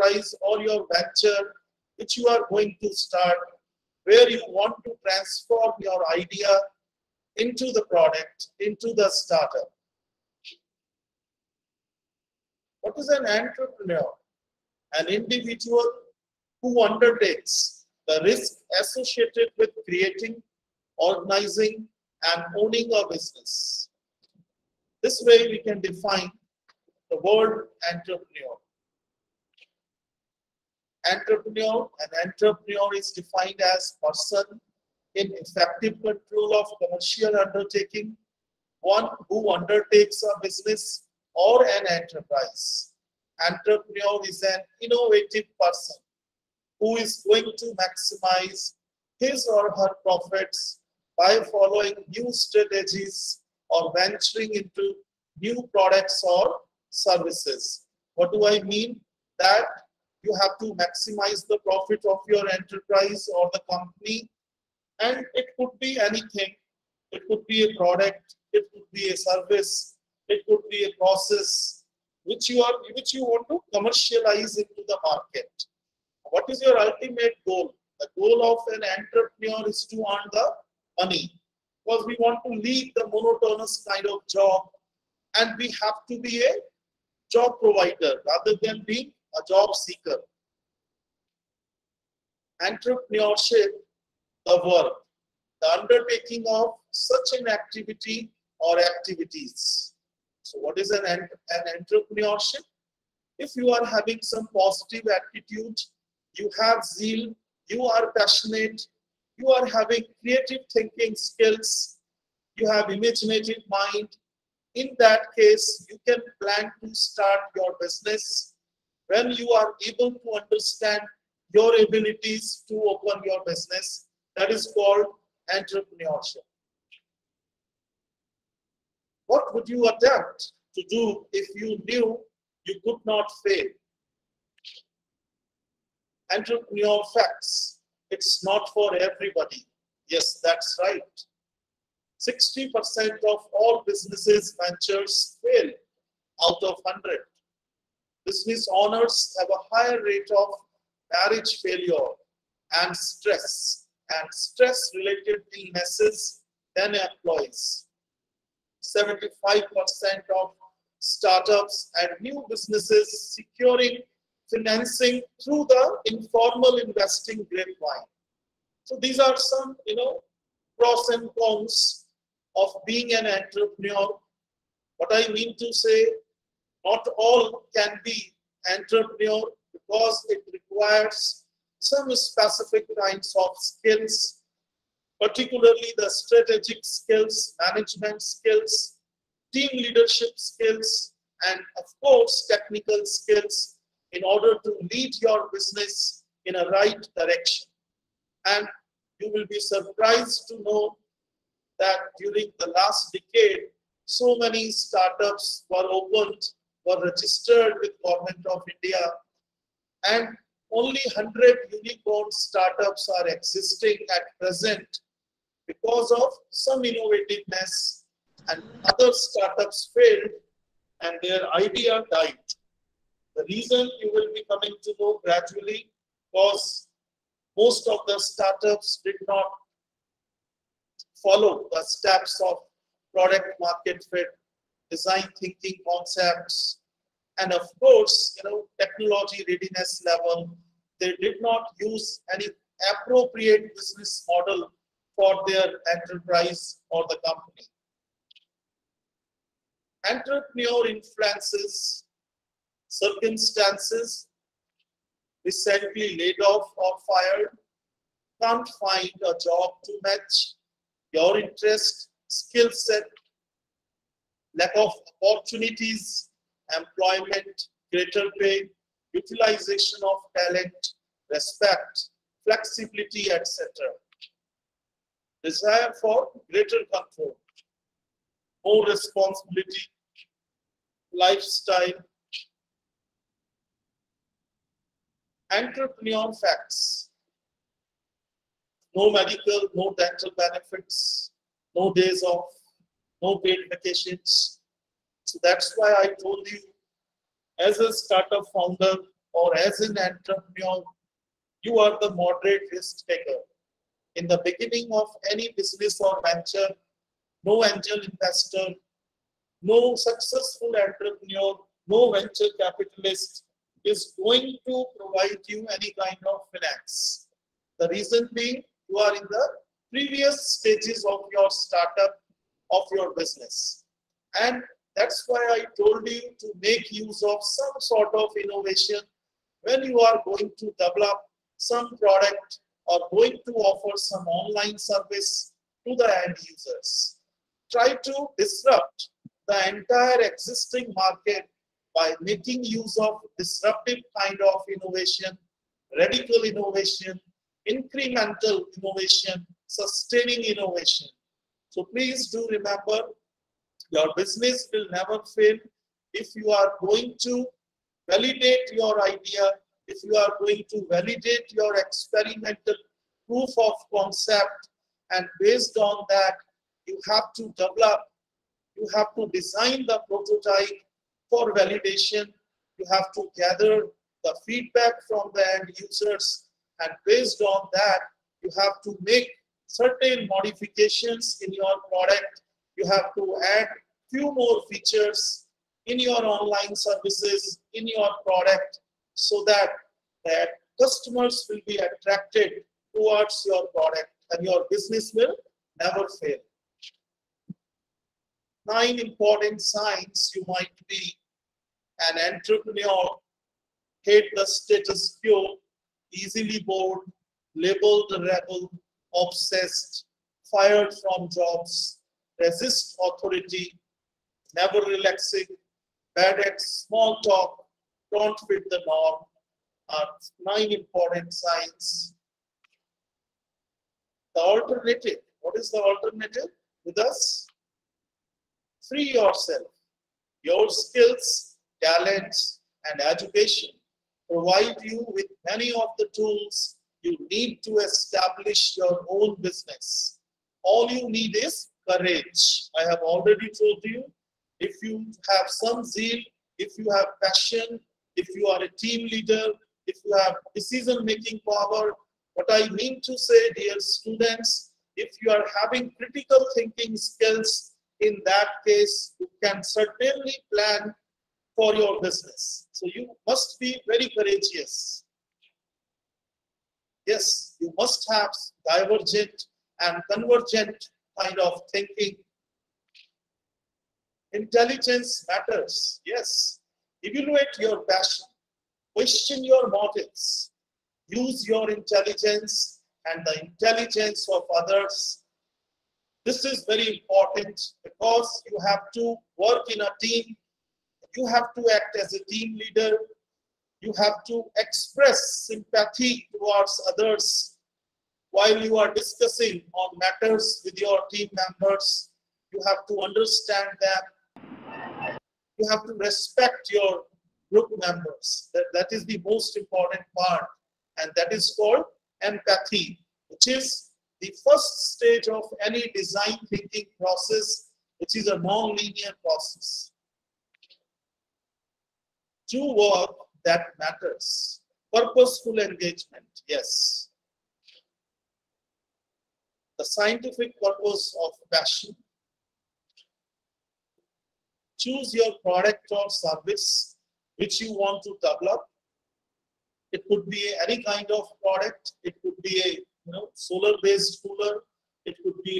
enterprise or your venture which you are going to start, where you want to transform your idea into the product, into the startup. What is an entrepreneur? An individual who undertakes the risk associated with creating, organizing, and owning a business. This way we can define the word entrepreneur. Entrepreneur, an entrepreneur is defined as person in effective control of commercial undertaking, one who undertakes a business or an enterprise. Entrepreneur is an innovative person who is going to maximize his or her profits by following new strategies or venturing into new products or services. What do I mean? That you have to maximize the profit of your enterprise or the company. And it could be anything. It could be a product, it could be a service, it could be a process which you are which you want to commercialize into the market. What is your ultimate goal? The goal of an entrepreneur is to earn the money because we want to leave the monotonous kind of job and we have to be a job provider rather than being a job seeker. Entrepreneurship, the work, the undertaking of such an activity or activities. So what is an, an entrepreneurship? If you are having some positive attitude, you have zeal, you are passionate, you are having creative thinking skills, you have imaginative mind, in that case, you can plan to start your business when you are able to understand your abilities to open your business. That is called entrepreneurship. What would you attempt to do if you knew you could not fail? Entrepreneur facts. It's not for everybody. Yes, that's right. 60% of all businesses ventures fail out of 100. Business owners have a higher rate of marriage failure and stress and stress related illnesses than employees. 75% of startups and new businesses securing financing through the informal investing grapevine. So these are some, you know, pros and cons of being an entrepreneur. What I mean to say, not all can be entrepreneur because it requires some specific kinds of skills, particularly the strategic skills, management skills, team leadership skills, and of course, technical skills in order to lead your business in a right direction. And you will be surprised to know that during the last decade, so many startups were opened, were registered with Government of India, and only 100 unicorn startups are existing at present because of some innovativeness and other startups failed and their idea died. The reason you will be coming to know gradually was most of the startups did not follow the steps of product market fit, design thinking concepts, and of course, you know, technology readiness level. They did not use any appropriate business model for their enterprise or the company. Entrepreneur influences circumstances, recently laid off or fired, can't find a job to match your interest, skill set, lack of opportunities, employment, greater pay, utilization of talent, respect, flexibility, etc. Desire for greater control, more responsibility, lifestyle, entrepreneur facts. No medical, no dental benefits, no days off, no paid vacations. So that's why I told you, as a startup founder, or as an entrepreneur, you are the moderate risk taker. In the beginning of any business or venture, no angel investor, no successful entrepreneur, no venture capitalist is going to provide you any kind of finance. The reason being, you are in the previous stages of your startup of your business. And that's why I told you to make use of some sort of innovation when you are going to develop some product or going to offer some online service to the end users. Try to disrupt the entire existing market by making use of disruptive kind of innovation, radical innovation, incremental innovation, sustaining innovation. So please do remember your business will never fail if you are going to validate your idea, if you are going to validate your experimental proof of concept, and based on that, you have to develop, you have to design the prototype for validation. You have to gather the feedback from the end users, and based on that, you have to make certain modifications in your product. You have to add few more features in your online services, in your product, so that, that customers will be attracted towards your product and your business will never fail. Nine important signs you might be an entrepreneur, hate the status quo, easily bored, labeled rebel, obsessed, fired from jobs, resist authority, never relaxing, bad at small talk, don't fit the norm, are nine important signs. The alternative, what is the alternative with us? Free yourself. Your skills, talents, and education provide you with many of the tools you need to establish your own business. All you need is courage. I have already told you if you have some zeal, if you have passion, if you are a team leader, if you have decision making power, what I mean to say, dear students, if you are having critical thinking skills, in that case, you can certainly plan for your business. So you must be very courageous. Yes, you must have divergent and convergent kind of thinking Intelligence matters, yes. Evaluate your passion, question your motives, use your intelligence and the intelligence of others. This is very important because you have to work in a team. You have to act as a team leader. You have to express sympathy towards others while you are discussing on matters with your team members. You have to understand them you have to respect your group members. That, that is the most important part. And that is called empathy, which is the first stage of any design thinking process, which is a non-linear process. To work that matters. Purposeful engagement, yes. The scientific purpose of passion choose your product or service which you want to develop. It could be any kind of product. It could be a you know solar-based cooler. It could be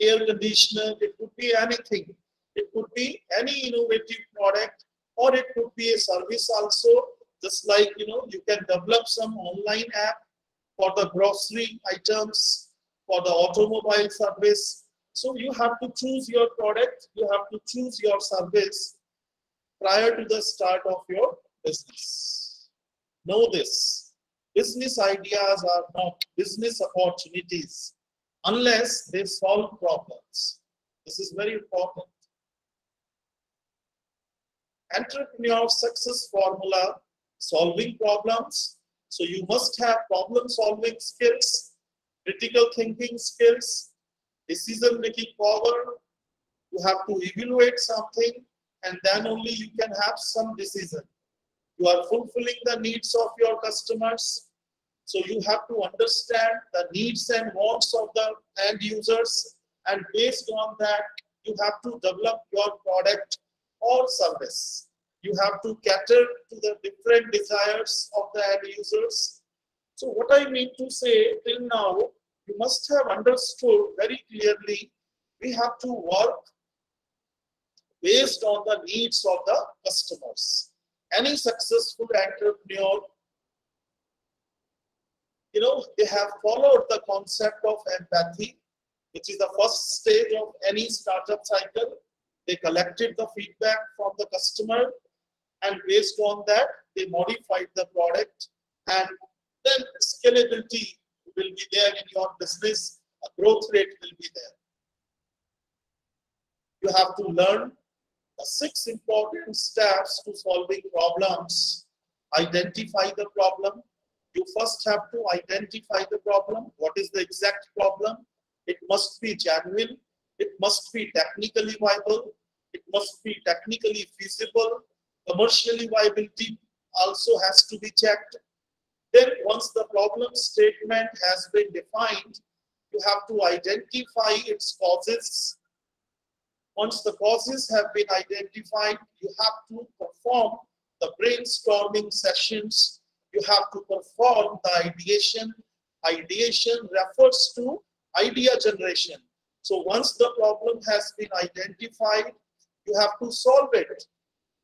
a air conditioner. It could be anything. It could be any innovative product, or it could be a service also. Just like you know, you can develop some online app for the grocery items, for the automobile service, so you have to choose your product, you have to choose your service prior to the start of your business. Know this. Business ideas are not business opportunities unless they solve problems. This is very important. Entrepreneur success formula solving problems. So you must have problem solving skills, critical thinking skills, decision making power. You have to evaluate something and then only you can have some decision. You are fulfilling the needs of your customers. So you have to understand the needs and wants of the end users. And based on that, you have to develop your product or service. You have to cater to the different desires of the end users. So what I mean to say till now, you must have understood very clearly, we have to work based on the needs of the customers. Any successful entrepreneur, you know, they have followed the concept of empathy, which is the first stage of any startup cycle. They collected the feedback from the customer and based on that, they modified the product and then scalability will be there in your business, a growth rate will be there. You have to learn the six important steps to solving problems. Identify the problem. You first have to identify the problem. What is the exact problem? It must be genuine. It must be technically viable. It must be technically feasible. Commercially viability also has to be checked. Then once the problem statement has been defined, you have to identify its causes. Once the causes have been identified, you have to perform the brainstorming sessions. You have to perform the ideation. Ideation refers to idea generation. So once the problem has been identified, you have to solve it.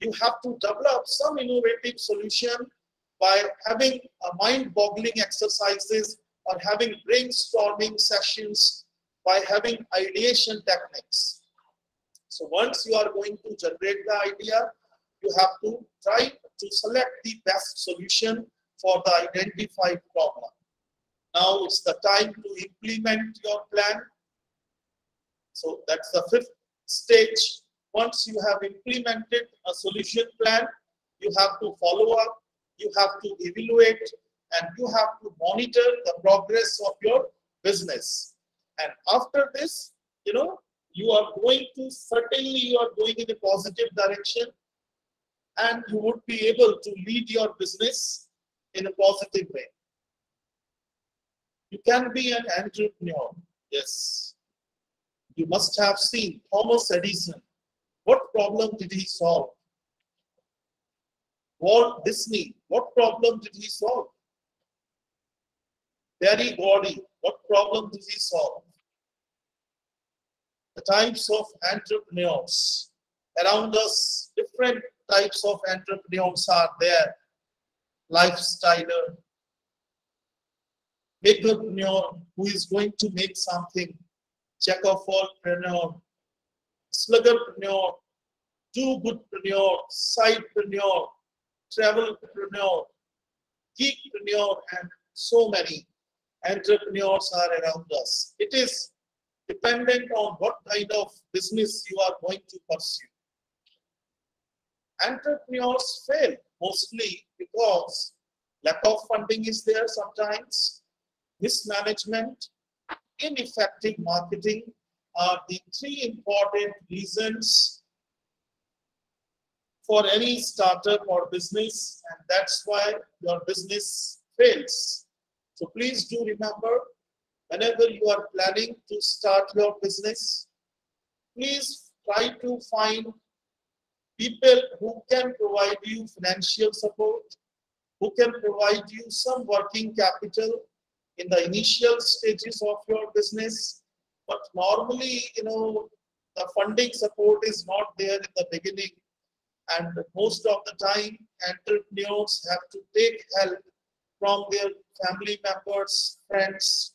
You have to develop some innovative solution by having mind-boggling exercises or having brainstorming sessions by having ideation techniques. So once you are going to generate the idea, you have to try to select the best solution for the identified problem. Now it's the time to implement your plan. So that's the fifth stage. Once you have implemented a solution plan, you have to follow up you have to evaluate and you have to monitor the progress of your business. And after this, you know, you are going to certainly you are going in a positive direction and you would be able to lead your business in a positive way. You can be an entrepreneur. Yes. You must have seen Thomas Edison. What problem did he solve? Walt Disney, what problem did he solve? Berry Gordy, what problem did he solve? The types of entrepreneurs around us, different types of entrepreneurs are there. Lifestyler, makerpreneur who is going to make something, jack of all preneur, sluggerpreneur, do goodpreneur, sidepreneur, travelpreneur, geekpreneur, and so many entrepreneurs are around us. It is dependent on what kind of business you are going to pursue. Entrepreneurs fail mostly because lack of funding is there sometimes, mismanagement, ineffective marketing are the three important reasons for any startup or business, and that's why your business fails. So please do remember, whenever you are planning to start your business, please try to find people who can provide you financial support, who can provide you some working capital in the initial stages of your business. But normally, you know, the funding support is not there in the beginning. And most of the time entrepreneurs have to take help from their family members friends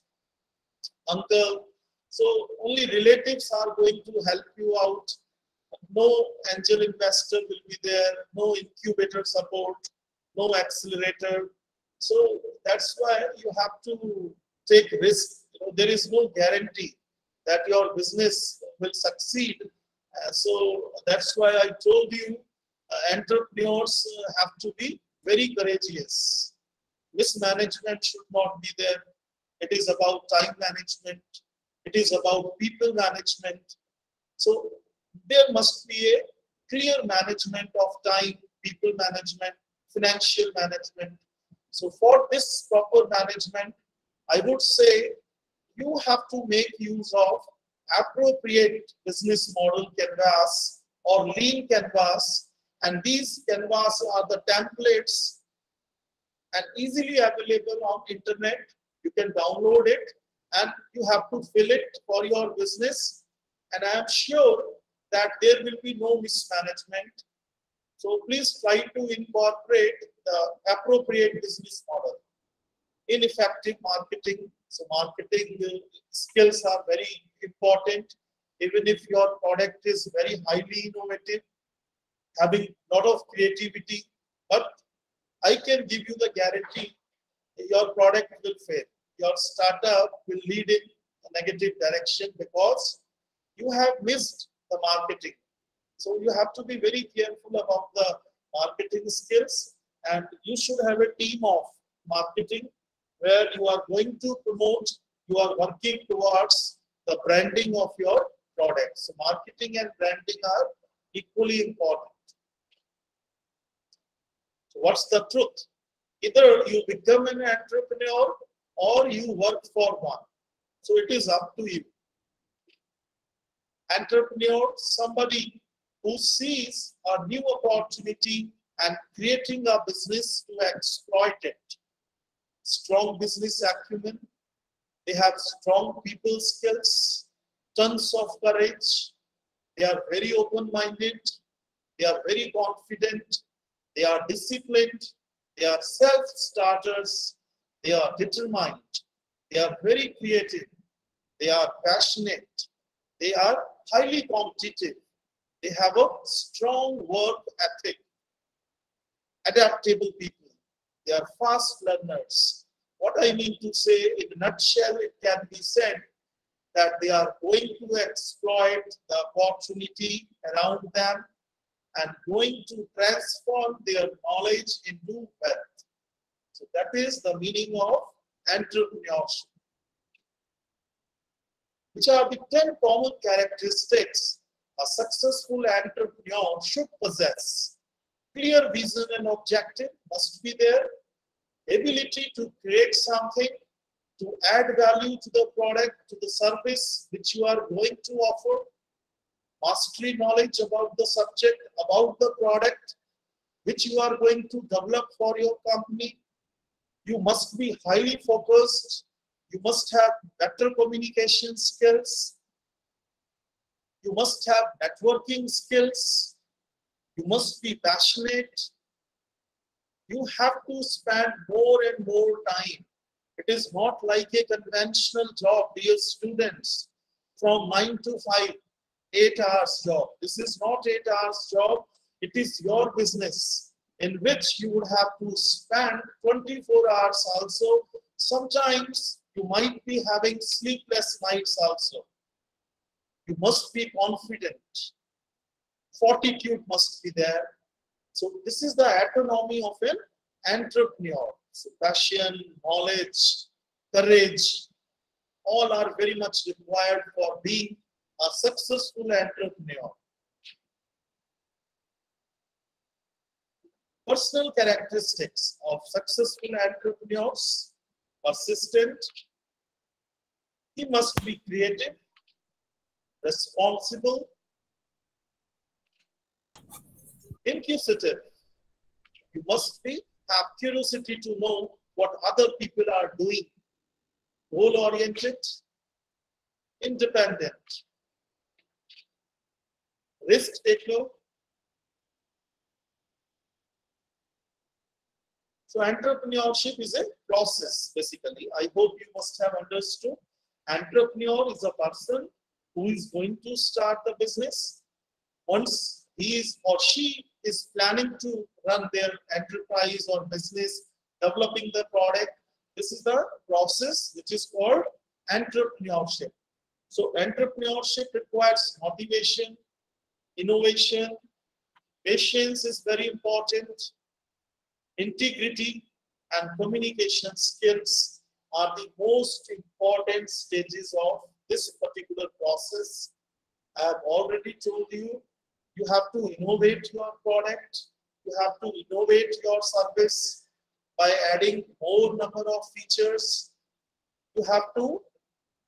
uncle. So only relatives are going to help you out. No angel investor will be there no incubator support no accelerator so that's why you have to take risk you know, there is no guarantee that your business will succeed uh, so that's why i told you entrepreneurs uh, have to be very courageous. Mismanagement should not be there. It is about time management. It is about people management. So there must be a clear management of time, people management, financial management. So for this proper management, I would say you have to make use of appropriate business model canvas or lean canvas. And these canvas are the templates and easily available on internet. You can download it and you have to fill it for your business. And i am sure that there will be no mismanagement. So please try to incorporate the appropriate business model Ineffective marketing so marketing skills are very important. Even if your product is very highly innovative, having a lot of creativity, but I can give you the guarantee your product will fail. Your startup will lead in a negative direction because you have missed the marketing. So you have to be very careful about the marketing skills and you should have a team of marketing where you are going to promote, you are working towards the branding of your products. So marketing and branding are equally important. So what's the truth? Either you become an entrepreneur or you work for one. So it is up to you. Entrepreneur, somebody who sees a new opportunity and creating a business to exploit it strong business acumen. They have strong people skills, tons of courage. They are very open-minded. They are very confident. They are disciplined. They are self-starters. They are determined. They are very creative. They are passionate. They are highly competitive. They have a strong work ethic. Adaptable people they are fast learners. What I mean to say in a nutshell, it can be said that they are going to exploit the opportunity around them and going to transform their knowledge into wealth. So that is the meaning of entrepreneurship. Which are the 10 common characteristics a successful entrepreneur should possess clear vision and objective must be there. Ability to create something, to add value to the product, to the service which you are going to offer. Mastery knowledge about the subject, about the product which you are going to develop for your company. You must be highly focused. You must have better communication skills. You must have networking skills you must be passionate. You have to spend more and more time. It is not like a conventional job, dear students, from 9 to 5, 8 hours job. This is not 8 hours job. It is your business in which you would have to spend 24 hours also. Sometimes you might be having sleepless nights also. You must be confident fortitude must be there. So this is the autonomy of an entrepreneur. So passion, knowledge, courage, all are very much required for being a successful entrepreneur. Personal characteristics of successful entrepreneurs, persistent, he must be creative, responsible, inquisitive. Uh, you must be have curiosity to know what other people are doing. Goal-oriented, independent, risk taker. So entrepreneurship is a process, basically. I hope you must have understood. Entrepreneur is a person who is going to start the business. Once he is or she is planning to run their enterprise or business, developing the product. This is the process which is called entrepreneurship. So entrepreneurship requires motivation, innovation, patience is very important, integrity and communication skills are the most important stages of this particular process. I have already told you you have to innovate your product. You have to innovate your service by adding more number of features. You have to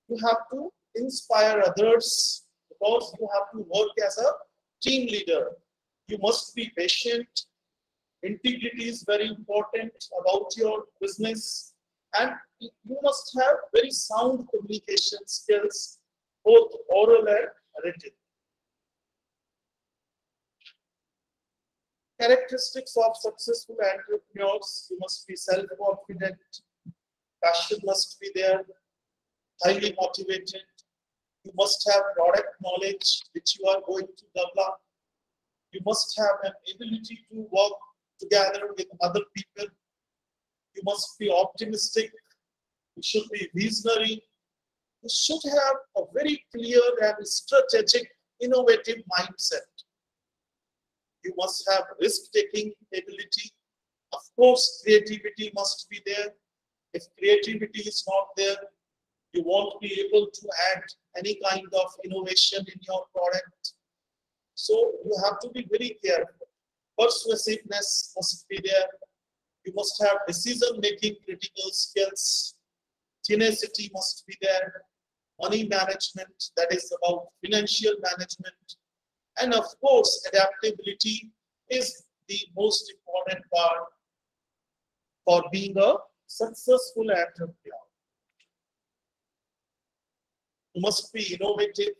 you have to inspire others because you have to work as a team leader. You must be patient. Integrity is very important about your business. And you must have very sound communication skills, both oral and written. Characteristics of successful entrepreneurs, you must be self-confident, passion must be there, highly motivated, you must have product knowledge which you are going to develop. You must have an ability to work together with other people. You must be optimistic. You should be visionary. You should have a very clear and strategic, innovative mindset. You must have risk-taking ability. Of course, creativity must be there. If creativity is not there, you won't be able to add any kind of innovation in your product. So you have to be very careful. Persuasiveness must be there. You must have decision-making critical skills. Tenacity must be there. Money management, that is about financial management. And of course, adaptability is the most important part for being a successful entrepreneur. You must be innovative,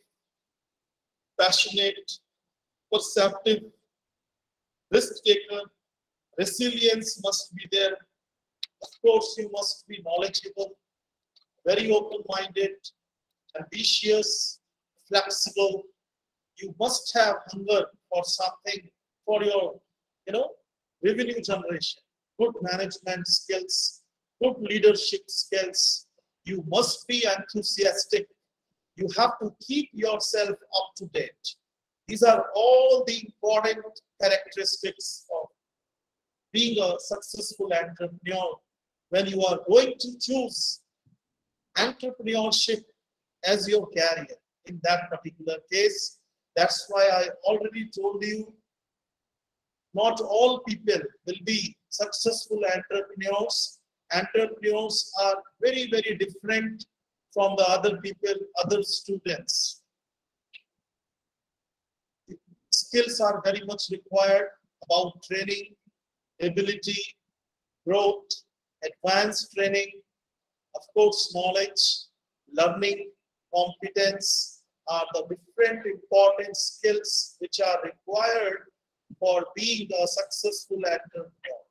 passionate, perceptive, risk taker. Resilience must be there. Of course, you must be knowledgeable, very open minded, ambitious, flexible. You must have hunger for something for your, you know, revenue generation, good management skills, good leadership skills. You must be enthusiastic you have to keep yourself up to date. These are all the important characteristics of being a successful entrepreneur when you are going to choose entrepreneurship as your career in that particular case. That's why I already told you not all people will be successful entrepreneurs. Entrepreneurs are very, very different from the other people, other students. Skills are very much required about training, ability, growth, advanced training, of course, knowledge, learning, competence are the different important skills which are required for being a successful entrepreneur.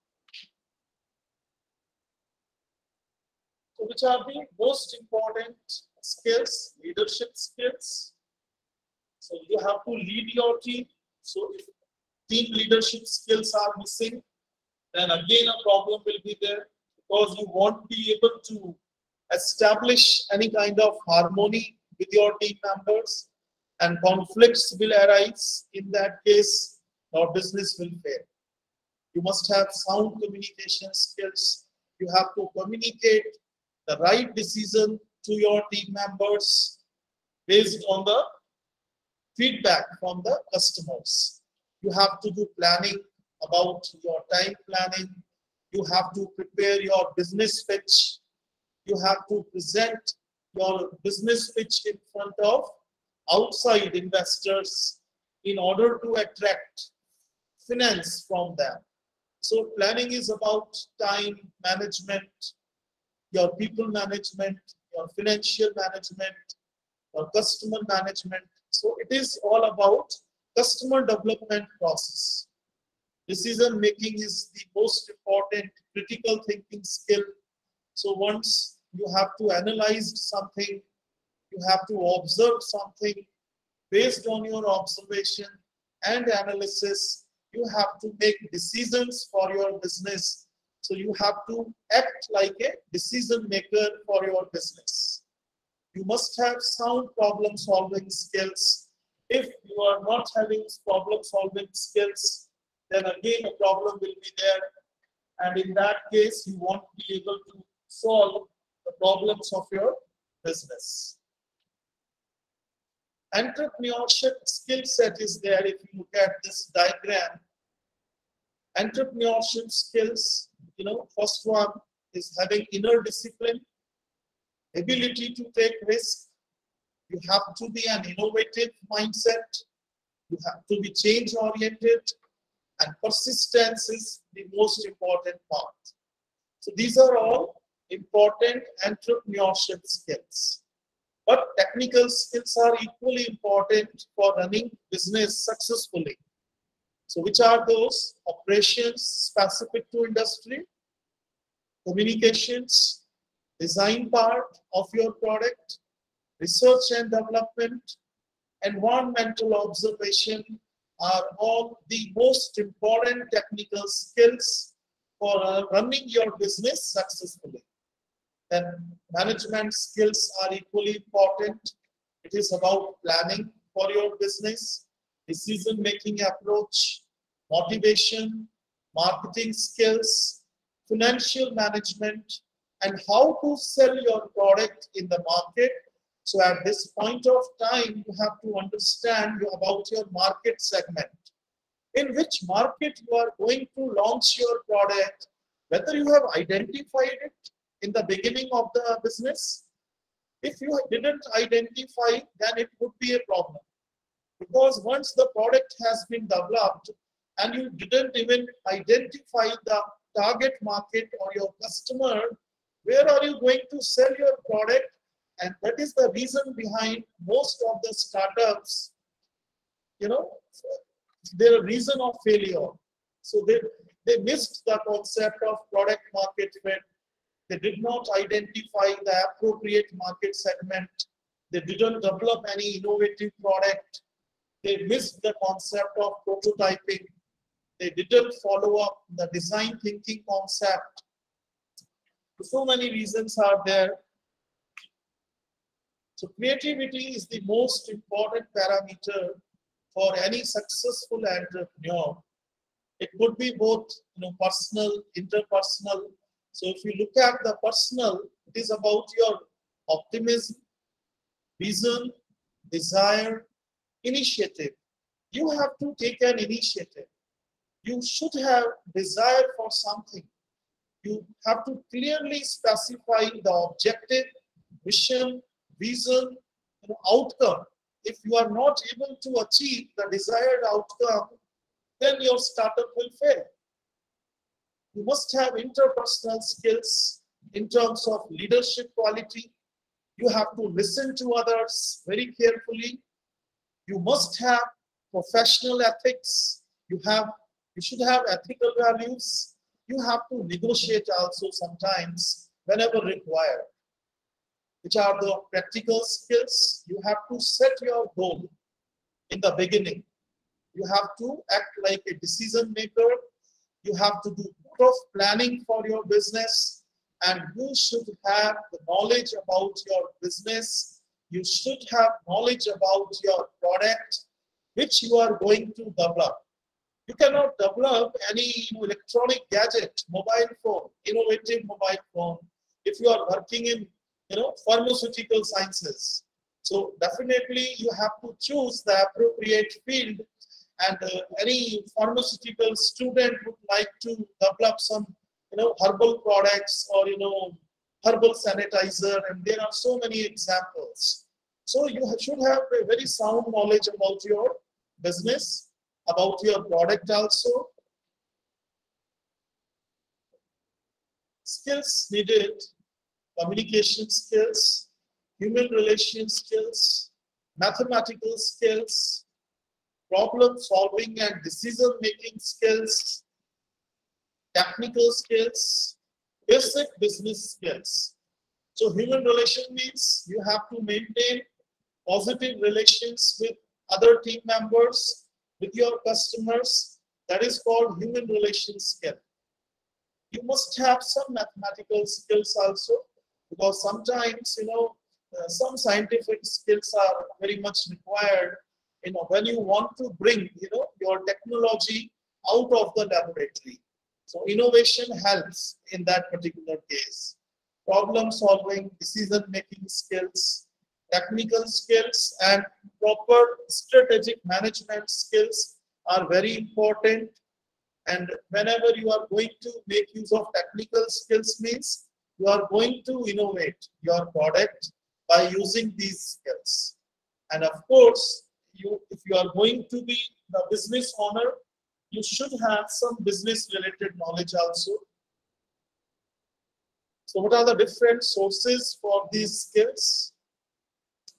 which are the most important skills, leadership skills. So you have to lead your team. So if team leadership skills are missing, then again a problem will be there because you won't be able to establish any kind of harmony with your team members and conflicts will arise. In that case, your business will fail. You must have sound communication skills. You have to communicate the right decision to your team members based on the feedback from the customers. You have to do planning about your time planning. You have to prepare your business pitch. You have to present your business pitch in front of outside investors in order to attract finance from them. So planning is about time management, your people management, your financial management, your customer management. So it is all about customer development process. Decision making is the most important critical thinking skill. So once you have to analyze something, you have to observe something based on your observation and analysis, you have to make decisions for your business so you have to act like a decision maker for your business. You must have sound problem solving skills. If you are not having problem solving skills, then again a problem will be there. And in that case, you won't be able to solve the problems of your business. Entrepreneurship skill set is there if you look at this diagram Entrepreneurship skills, you know, first one is having inner discipline, ability to take risk. You have to be an innovative mindset. You have to be change oriented and persistence is the most important part. So these are all important entrepreneurship skills. But technical skills are equally important for running business successfully. So which are those? Operations specific to industry, communications, design part of your product, research and development, environmental observation are all the most important technical skills for uh, running your business successfully. Then management skills are equally important. It is about planning for your business, decision-making approach, motivation, marketing skills, financial management, and how to sell your product in the market. So at this point of time, you have to understand about your market segment. In which market you are going to launch your product, whether you have identified it in the beginning of the business. If you didn't identify, then it would be a problem. Because once the product has been developed and you didn't even identify the target market or your customer, where are you going to sell your product? And that is the reason behind most of the startups, you know, their reason of failure. So they, they missed the concept of product market fit they did not identify the appropriate market segment. They didn't develop any innovative product. They missed the concept of prototyping. They didn't follow up the design thinking concept. So many reasons are there. So creativity is the most important parameter for any successful entrepreneur. It could be both you know, personal, interpersonal, so if you look at the personal, it is about your optimism, vision, desire, initiative. You have to take an initiative. You should have desire for something. You have to clearly specify the objective, mission, vision, and outcome. If you are not able to achieve the desired outcome, then your startup will fail you must have interpersonal skills in terms of leadership quality. You have to listen to others very carefully. You must have professional ethics. You have you should have ethical values. You have to negotiate also sometimes whenever required. Which are the practical skills? You have to set your goal in the beginning. You have to act like a decision maker. You have to do of planning for your business and you should have the knowledge about your business. You should have knowledge about your product which you are going to develop. You cannot develop any electronic gadget, mobile phone, innovative mobile phone, if you are working in you know pharmaceutical sciences. So definitely you have to choose the appropriate field and uh, any pharmaceutical student would like to develop some you know herbal products or you know herbal sanitizer and there are so many examples. So you should have a very sound knowledge about your business about your product also. Skills needed communication skills human relation skills mathematical skills problem solving and decision making skills, technical skills, basic business skills. So human relation means you have to maintain positive relations with other team members, with your customers. That is called human relation skill. You must have some mathematical skills also because sometimes, you know, uh, some scientific skills are very much required you know, when you want to bring, you know, your technology out of the laboratory. So innovation helps in that particular case. Problem solving, decision making skills, technical skills and proper strategic management skills are very important. And whenever you are going to make use of technical skills means you are going to innovate your product by using these skills. And of course, you if you are going to be the business owner, you should have some business related knowledge also. So what are the different sources for these skills?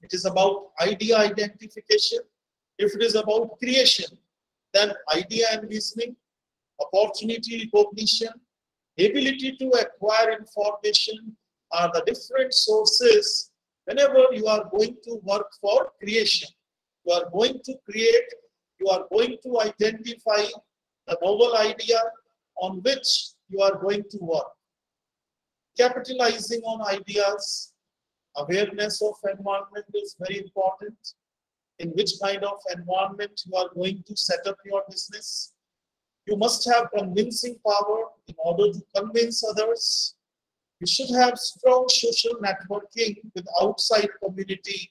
It is about idea identification. If it is about creation, then idea and envisioning, opportunity recognition, ability to acquire information are the different sources whenever you are going to work for creation. You are going to create, you are going to identify the novel idea on which you are going to work. Capitalizing on ideas, awareness of environment is very important. In which kind of environment you are going to set up your business. You must have convincing power in order to convince others. You should have strong social networking with outside community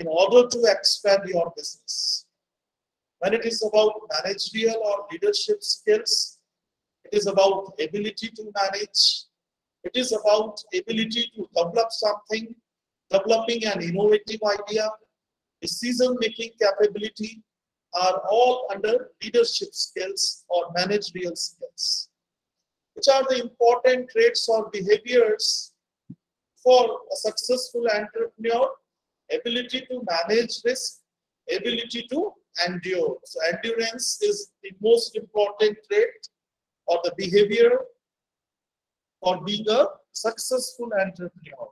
in order to expand your business. When it is about managerial or leadership skills, it is about ability to manage. It is about ability to develop something, developing an innovative idea, decision-making capability are all under leadership skills or managerial skills. Which are the important traits or behaviors for a successful entrepreneur? Ability to manage risk, ability to endure. So endurance is the most important trait or the behavior for being a successful entrepreneur.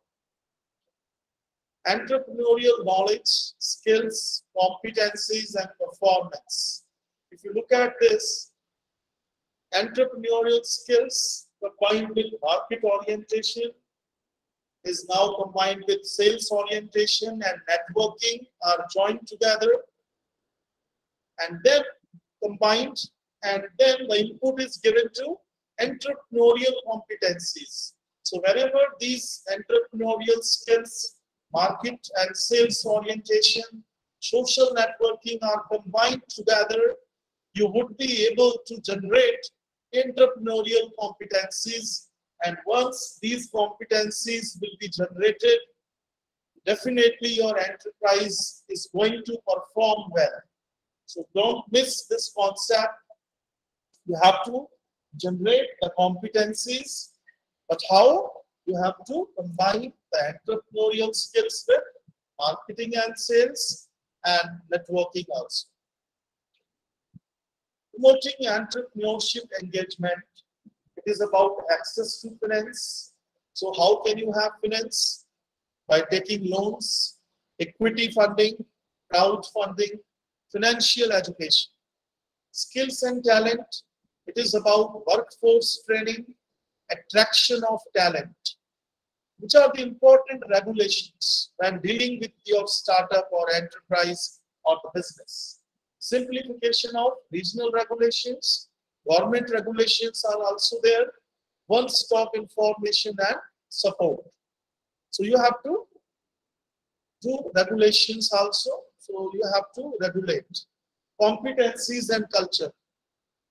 Entrepreneurial knowledge, skills, competencies, and performance. If you look at this, entrepreneurial skills combined with market orientation is now combined with sales orientation and networking are joined together and then combined and then the input is given to entrepreneurial competencies. So wherever these entrepreneurial skills, market and sales orientation, social networking are combined together, you would be able to generate entrepreneurial competencies. And once these competencies will be generated, definitely your enterprise is going to perform well. So don't miss this concept. You have to generate the competencies, but how? You have to combine the entrepreneurial skills with marketing and sales and networking also. Promoting entrepreneurship engagement. Is about access to finance. So how can you have finance? By taking loans, equity funding, crowdfunding, financial education. Skills and talent, it is about workforce training, attraction of talent. Which are the important regulations when dealing with your startup or enterprise or business? Simplification of regional regulations, government regulations are also there, one-stop information and support. So you have to do regulations also so you have to regulate. Competencies and culture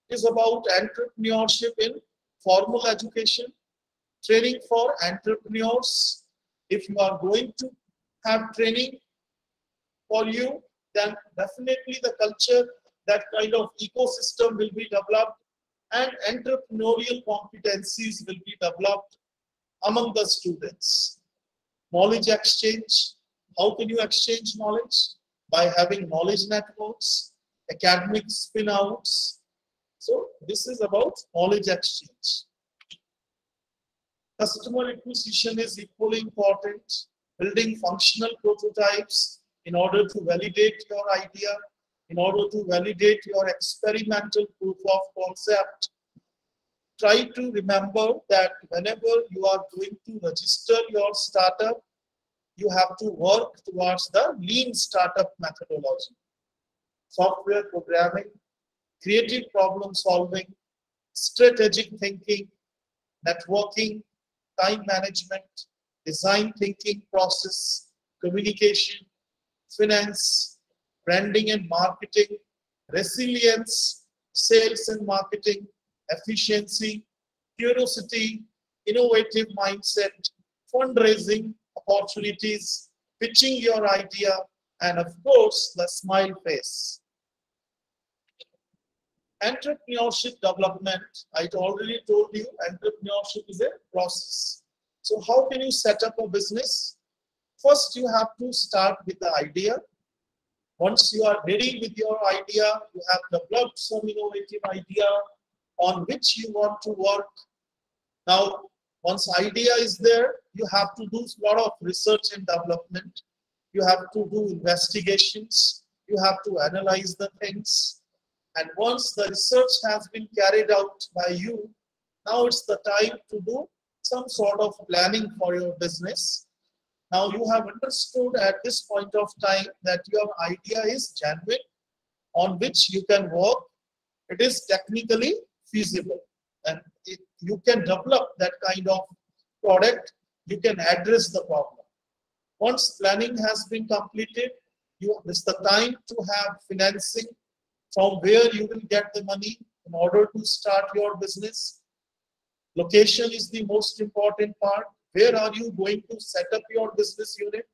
is about entrepreneurship in formal education, training for entrepreneurs. If you are going to have training for you, then definitely the culture, that kind of ecosystem will be developed and entrepreneurial competencies will be developed among the students. Knowledge exchange. How can you exchange knowledge? by having knowledge networks, academic spin-outs. So this is about knowledge exchange. Customer acquisition is equally important. Building functional prototypes in order to validate your idea, in order to validate your experimental proof of concept. Try to remember that whenever you are going to register your startup, you have to work towards the lean startup methodology. Software programming, creative problem solving, strategic thinking, networking, time management, design thinking process, communication, finance, branding and marketing, resilience, sales and marketing, efficiency, curiosity, innovative mindset, fundraising opportunities, pitching your idea, and of course, the smile face. Entrepreneurship development, I already told you, entrepreneurship is a process. So how can you set up a business? First, you have to start with the idea. Once you are ready with your idea, you have developed some innovative idea on which you want to work. Now, once idea is there, you have to do a lot of research and development. You have to do investigations. You have to analyze the things. And once the research has been carried out by you, now it's the time to do some sort of planning for your business. Now you have understood at this point of time that your idea is genuine on which you can work. It is technically feasible and it, you can develop that kind of product. You can address the problem. Once planning has been completed, you, it's the time to have financing from where you will get the money in order to start your business. Location is the most important part. Where are you going to set up your business unit?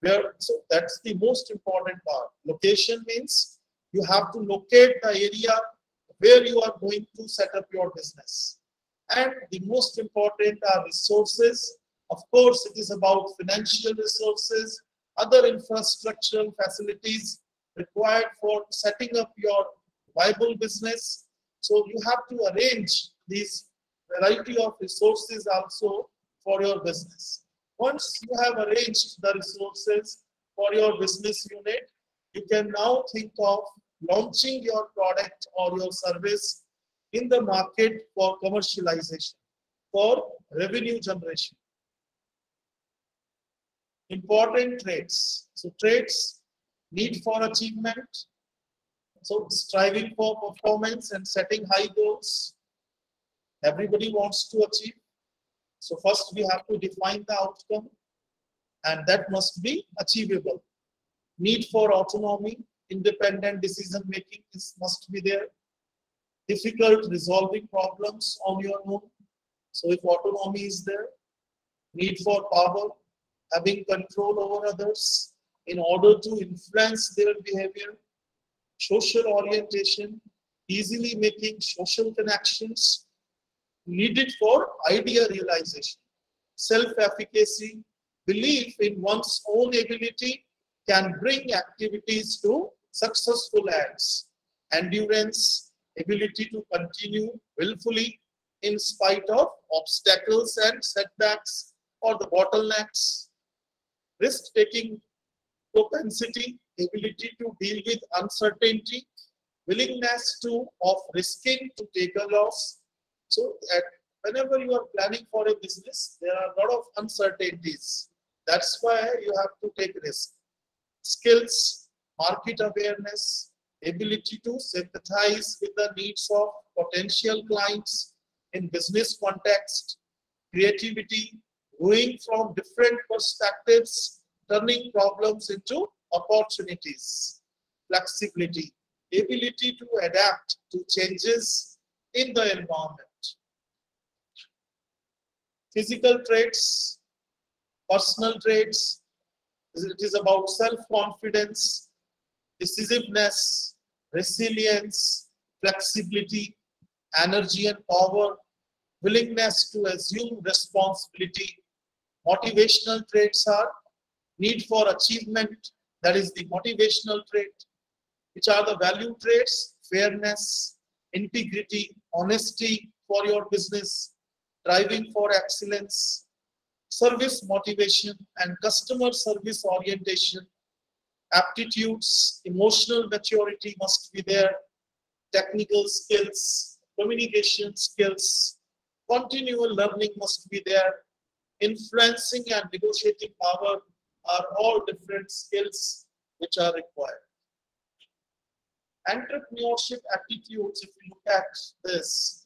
Where, so that's the most important part. Location means you have to locate the area where you are going to set up your business. And the most important are resources. Of course, it is about financial resources, other infrastructural facilities required for setting up your viable business. So you have to arrange these variety of resources also for your business. Once you have arranged the resources for your business unit, you can now think of launching your product or your service in the market for commercialization, for revenue generation. Important traits. So traits, need for achievement. So striving for performance and setting high goals. Everybody wants to achieve. So first we have to define the outcome and that must be achievable. Need for autonomy, independent decision making is, must be there. Difficult resolving problems on your own. So if autonomy is there, need for power, having control over others in order to influence their behavior, social orientation, easily making social connections, needed for idea realization. Self-efficacy, belief in one's own ability can bring activities to successful ends. Endurance, ability to continue willfully in spite of obstacles and setbacks or the bottlenecks. Risk-taking propensity, ability to deal with uncertainty, willingness to of risking to take a loss, so whenever you are planning for a business, there are a lot of uncertainties. That's why you have to take risk. Skills, market awareness, ability to sympathize with the needs of potential clients in business context, creativity, going from different perspectives, turning problems into opportunities, flexibility, ability to adapt to changes in the environment physical traits, personal traits. It is about self-confidence, decisiveness, resilience, flexibility, energy and power, willingness to assume responsibility. Motivational traits are need for achievement, that is the motivational trait, which are the value traits, fairness, integrity, honesty for your business, driving for excellence, service motivation, and customer service orientation. Aptitudes, emotional maturity must be there, technical skills, communication skills, continual learning must be there, influencing and negotiating power are all different skills which are required. Entrepreneurship attitudes, if you look at this,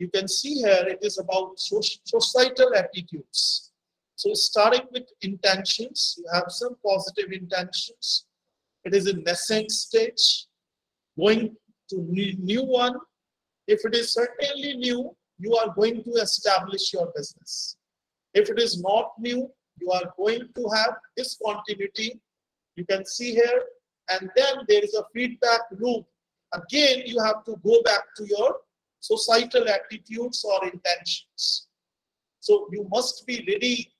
you can see here it is about societal attitudes. So starting with intentions, you have some positive intentions. It is in nascent stage, going to new one. If it is certainly new, you are going to establish your business. If it is not new, you are going to have discontinuity. You can see here, and then there is a feedback loop. Again, you have to go back to your societal attitudes or intentions. So you must be ready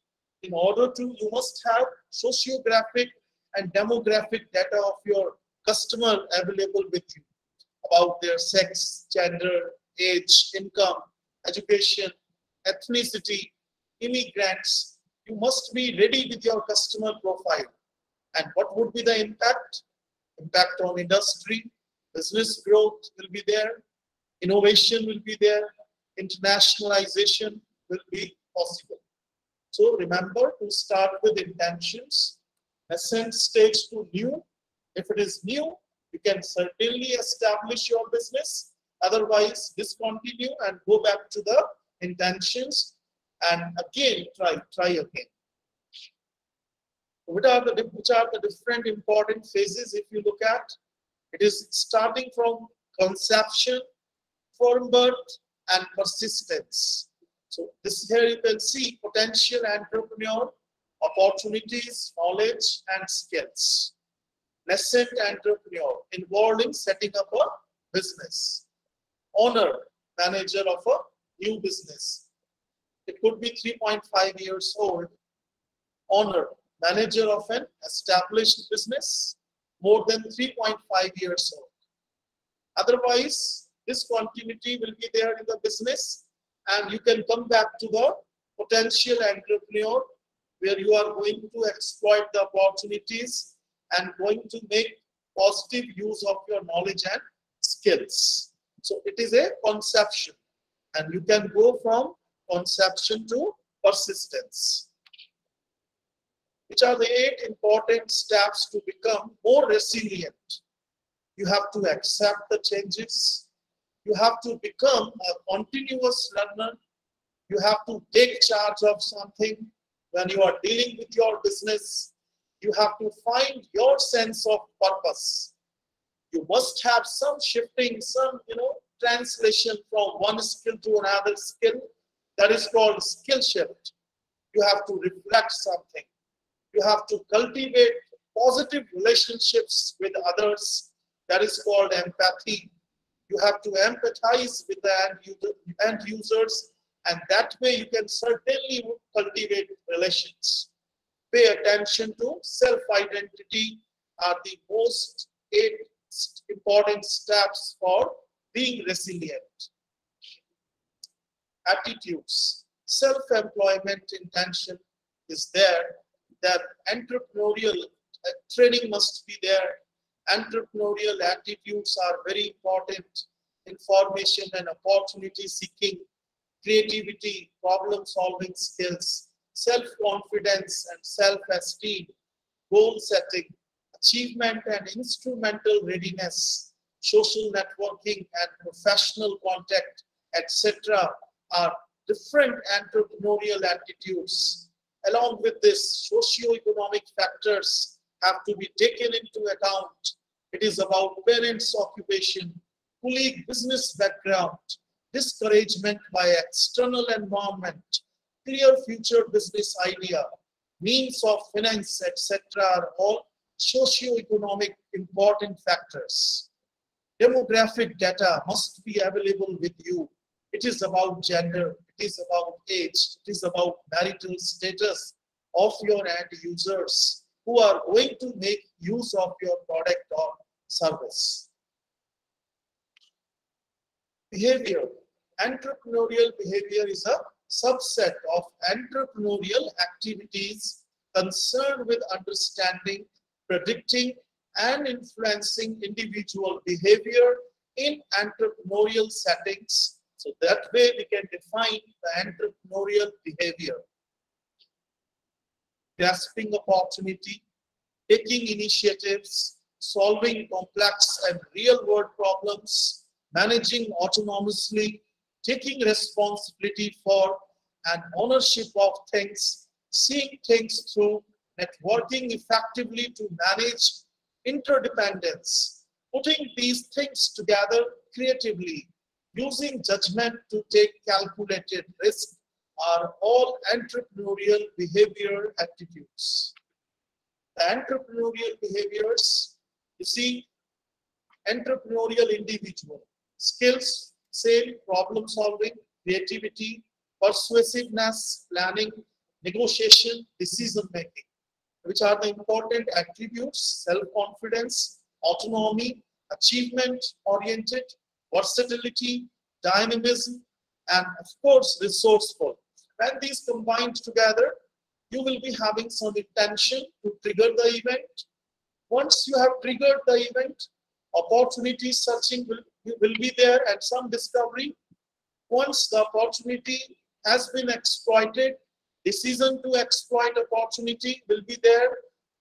in order to, you must have sociographic and demographic data of your customer available with you about their sex, gender, age, income, education, ethnicity, immigrants. You must be ready with your customer profile. And what would be the impact? Impact on industry, business growth will be there, innovation will be there, internationalization will be possible. So remember to start with intentions, nascent stage to new. If it is new, you can certainly establish your business. Otherwise, discontinue and go back to the intentions and again try, try again. What are the which are the different important phases if you look at? It is starting from conception, firm birth, and persistence. So this here you can see potential entrepreneur, opportunities, knowledge, and skills. Nascent entrepreneur involved in setting up a business. Owner, manager of a new business. It could be 3.5 years old. Owner, manager of an established business, more than 3.5 years old. Otherwise, this continuity will be there in the business and you can come back to the potential entrepreneur where you are going to exploit the opportunities and going to make positive use of your knowledge and skills. So it is a conception and you can go from conception to persistence. Which are the eight important steps to become more resilient? You have to accept the changes. You have to become a continuous learner. You have to take charge of something when you are dealing with your business. You have to find your sense of purpose. You must have some shifting, some, you know, translation from one skill to another skill. That is called skill shift. You have to reflect something. You have to cultivate positive relationships with others. That is called empathy. You have to empathize with the end, user, end users, and that way you can certainly cultivate relations. Pay attention to self-identity are the most eight important steps for being resilient. Attitudes. Self-employment intention is there. That entrepreneurial training must be there. Entrepreneurial attitudes are very important. Information and opportunity seeking, creativity, problem solving skills, self-confidence and self-esteem, goal setting, achievement and instrumental readiness, social networking and professional contact, etc. are different entrepreneurial attitudes. Along with this, socio-economic factors have to be taken into account. It is about parents' occupation, colleague business background, discouragement by external environment, clear future business idea, means of finance, etc. are all socio-economic important factors. Demographic data must be available with you. It is about gender, it is about age, it is about marital status of your end users who are going to make use of your product or service. Behavior. Entrepreneurial behavior is a subset of entrepreneurial activities concerned with understanding, predicting, and influencing individual behavior in entrepreneurial settings. So that way we can define the entrepreneurial behavior. Grasping opportunity, taking initiatives, solving complex and real world problems, managing autonomously, taking responsibility for and ownership of things, seeing things through, networking effectively to manage interdependence, Putting these things together creatively, using judgment to take calculated risk are all entrepreneurial behavior attitudes. The entrepreneurial behaviors, you see, entrepreneurial individual, skills, same problem solving, creativity, persuasiveness, planning, negotiation, decision making, which are the important attributes, self-confidence, autonomy, achievement oriented, versatility, dynamism, and of course resourceful. When these combined together, you will be having some intention to trigger the event. Once you have triggered the event, opportunity searching will, will be there and some discovery. Once the opportunity has been exploited, decision to exploit opportunity will be there.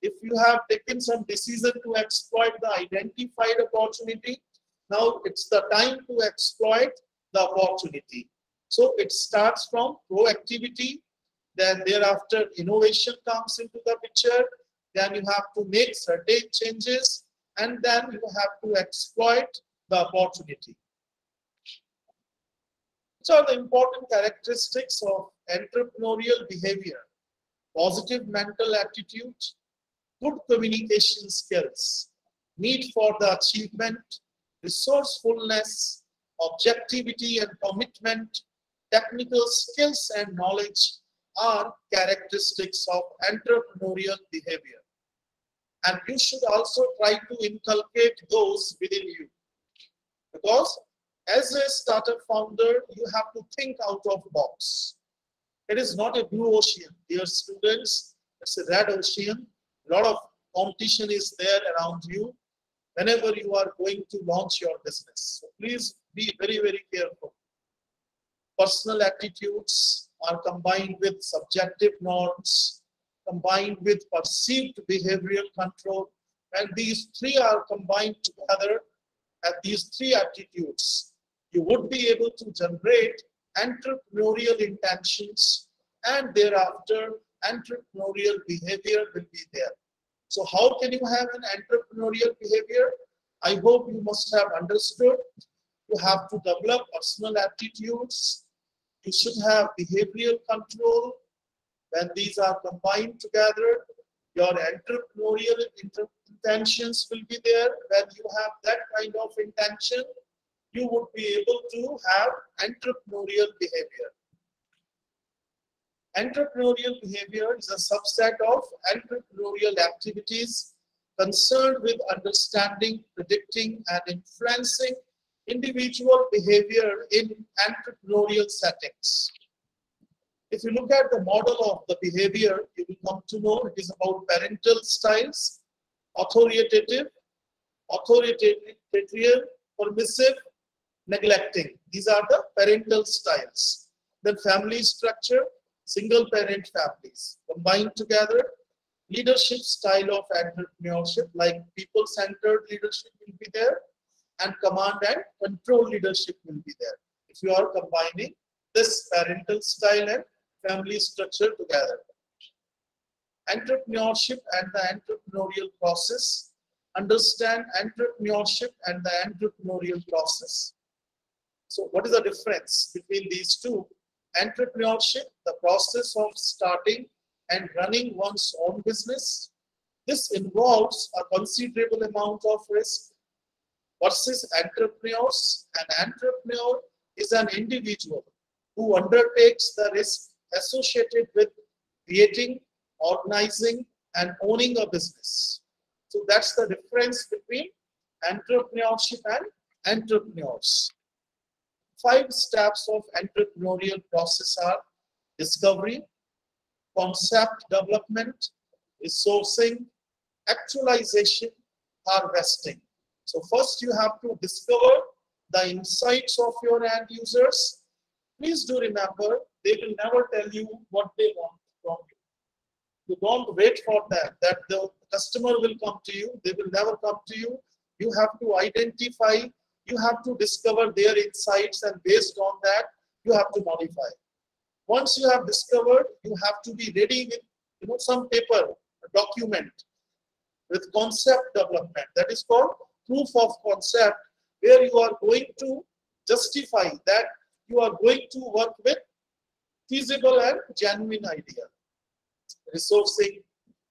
If you have taken some decision to exploit the identified opportunity, now it's the time to exploit the opportunity. So it starts from proactivity, then thereafter innovation comes into the picture, then you have to make certain changes, and then you have to exploit the opportunity. Which are the important characteristics of entrepreneurial behavior? Positive mental attitude, good communication skills, need for the achievement, resourcefulness, objectivity and commitment, technical skills and knowledge are characteristics of entrepreneurial behavior. And you should also try to inculcate those within you. Because as a startup founder, you have to think out of box. It is not a blue ocean. Dear students, it's a red ocean. A lot of competition is there around you whenever you are going to launch your business. So please be very, very careful. Personal attitudes are combined with subjective norms, combined with perceived behavioral control. And these three are combined together, and these three attitudes, you would be able to generate entrepreneurial intentions, and thereafter, entrepreneurial behavior will be there. So how can you have an entrepreneurial behavior? I hope you must have understood. You have to develop personal aptitudes. You should have behavioral control. When these are combined together, your entrepreneurial intentions will be there. When you have that kind of intention, you would be able to have entrepreneurial behavior. Entrepreneurial behavior is a subset of entrepreneurial activities concerned with understanding, predicting, and influencing individual behavior in entrepreneurial settings. If you look at the model of the behavior, you will come to know it is about parental styles, authoritative, authoritarian, permissive, neglecting. These are the parental styles. Then family structure, single parent families. Combined together, leadership style of entrepreneurship like people-centered leadership will be there and command and control leadership will be there. If you are combining this parental style and family structure together. Entrepreneurship and the entrepreneurial process. Understand entrepreneurship and the entrepreneurial process. So what is the difference between these two? entrepreneurship, the process of starting and running one's own business. This involves a considerable amount of risk versus entrepreneurs. An entrepreneur is an individual who undertakes the risk associated with creating, organizing, and owning a business. So that's the difference between entrepreneurship and entrepreneurs five steps of entrepreneurial process are discovery, concept development, resourcing, actualization, harvesting. So first you have to discover the insights of your end users. Please do remember, they will never tell you what they want from you. You don't wait for them, that the customer will come to you. They will never come to you. You have to identify you have to discover their insights and based on that, you have to modify. Once you have discovered, you have to be ready with you know, some paper, a document with concept development. That is called proof of concept where you are going to justify that you are going to work with feasible and genuine idea. Resourcing,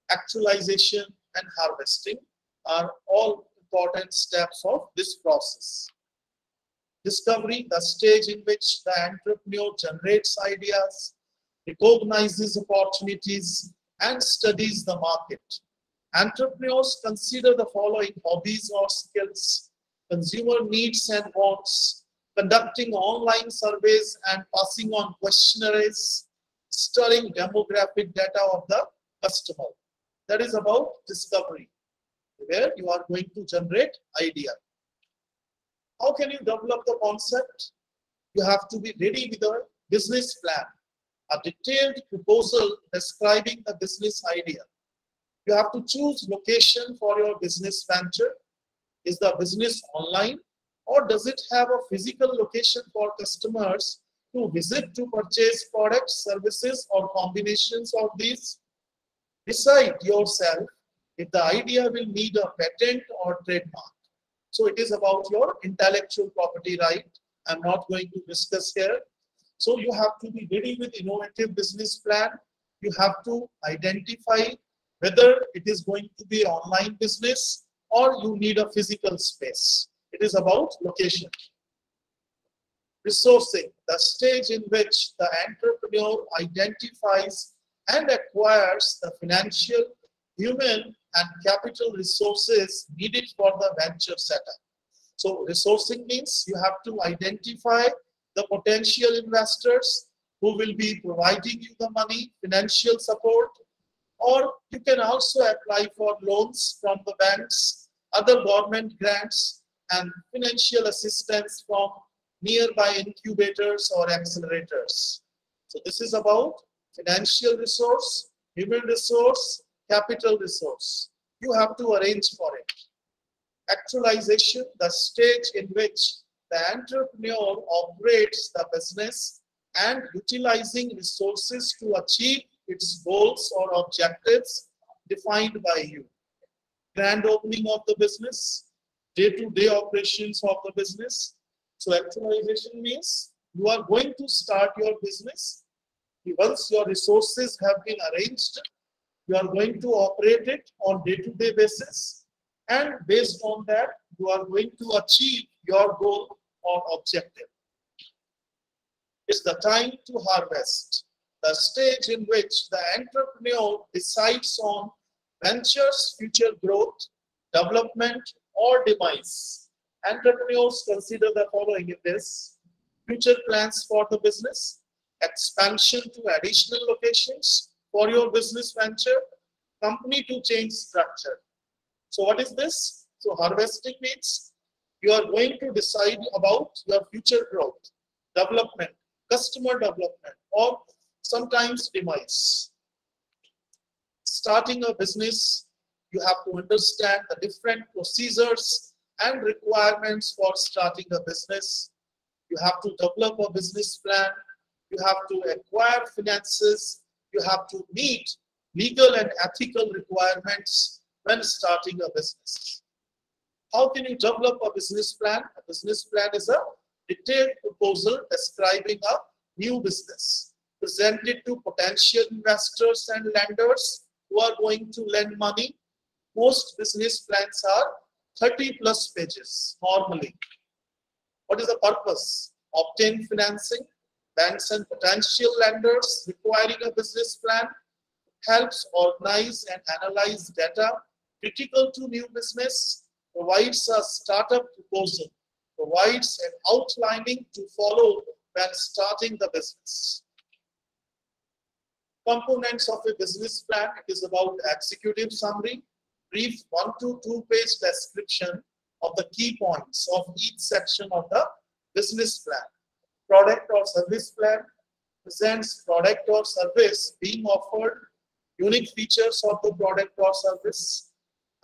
actualization, and harvesting are all important steps of this process. Discovery, the stage in which the entrepreneur generates ideas, recognizes opportunities, and studies the market. Entrepreneurs consider the following hobbies or skills, consumer needs and wants, conducting online surveys and passing on questionnaires, studying demographic data of the customer. That is about discovery, where you are going to generate idea. How can you develop the concept? You have to be ready with a business plan, a detailed proposal describing the business idea. You have to choose location for your business venture. Is the business online or does it have a physical location for customers to visit to purchase products, services, or combinations of these? Decide yourself if the idea will need a patent or trademark. So it is about your intellectual property right. I'm not going to discuss here. So you have to be ready with innovative business plan. You have to identify whether it is going to be online business or you need a physical space. It is about location. Resourcing, the stage in which the entrepreneur identifies and acquires the financial, human, and capital resources needed for the venture setup. So resourcing means you have to identify the potential investors who will be providing you the money, financial support, or you can also apply for loans from the banks, other government grants, and financial assistance from nearby incubators or accelerators. So this is about financial resource, human resource, capital resource. You have to arrange for it. Actualization, the stage in which the entrepreneur operates the business and utilizing resources to achieve its goals or objectives defined by you. Grand opening of the business, day-to-day -day operations of the business. So actualization means you are going to start your business. Once your resources have been arranged, you are going to operate it on day-to-day -day basis. And based on that, you are going to achieve your goal or objective. It's the time to harvest the stage in which the entrepreneur decides on venture's future growth, development, or demise. Entrepreneurs consider the following in this future plans for the business, expansion to additional locations for your business venture, company to change structure. So what is this? So harvesting means you are going to decide about your future growth, development, customer development, or sometimes demise. Starting a business, you have to understand the different procedures and requirements for starting a business. You have to develop a business plan. You have to acquire finances. You have to meet legal and ethical requirements when starting a business. How can you develop a business plan? A business plan is a detailed proposal describing a new business presented to potential investors and lenders who are going to lend money. Most business plans are 30 plus pages normally. What is the purpose? Obtain financing. Banks and potential lenders requiring a business plan helps organize and analyze data critical to new business, provides a startup proposal, provides an outlining to follow when starting the business components of a business plan. It is about executive summary, brief one to two page description of the key points of each section of the business plan. Product or service plan presents product or service being offered, unique features of the product or service.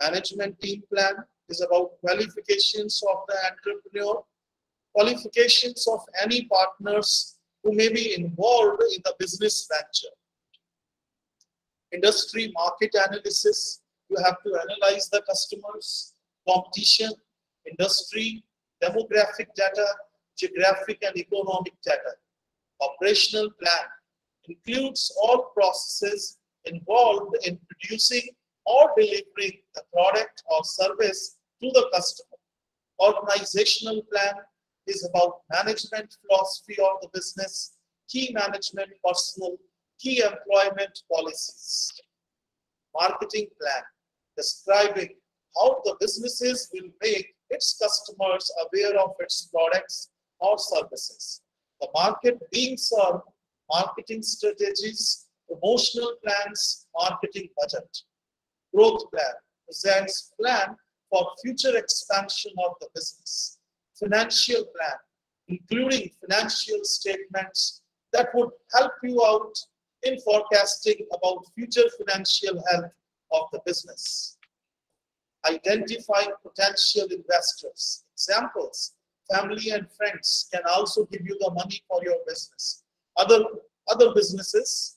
Management team plan is about qualifications of the entrepreneur, qualifications of any partners who may be involved in the business venture industry market analysis. You have to analyze the customers, competition, industry, demographic data, geographic and economic data. Operational plan includes all processes involved in producing or delivering the product or service to the customer. Organizational plan is about management philosophy of the business, key management personnel, key employment policies. Marketing plan describing how the businesses will make its customers aware of its products or services. The market being served, marketing strategies, promotional plans, marketing budget. Growth plan presents plan for future expansion of the business. Financial plan, including financial statements that would help you out in forecasting about future financial health of the business. Identifying potential investors. Examples, family and friends can also give you the money for your business. Other, other businesses,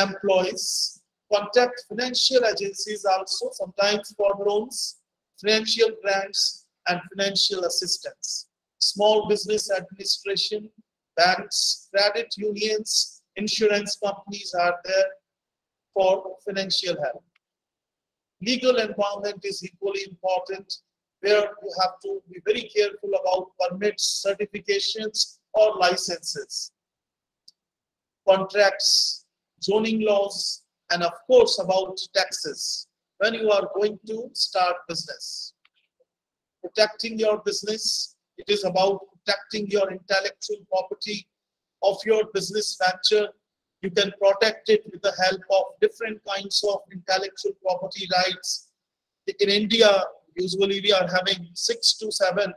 employees, contact financial agencies also sometimes for loans, financial grants, and financial assistance. Small business administration, banks, credit unions, insurance companies are there for financial help. Legal environment is equally important where you have to be very careful about permits, certifications, or licenses, contracts, zoning laws, and of course about taxes when you are going to start business. Protecting your business, it is about protecting your intellectual property of your business venture. You can protect it with the help of different kinds of intellectual property rights. In India, usually we are having six to seven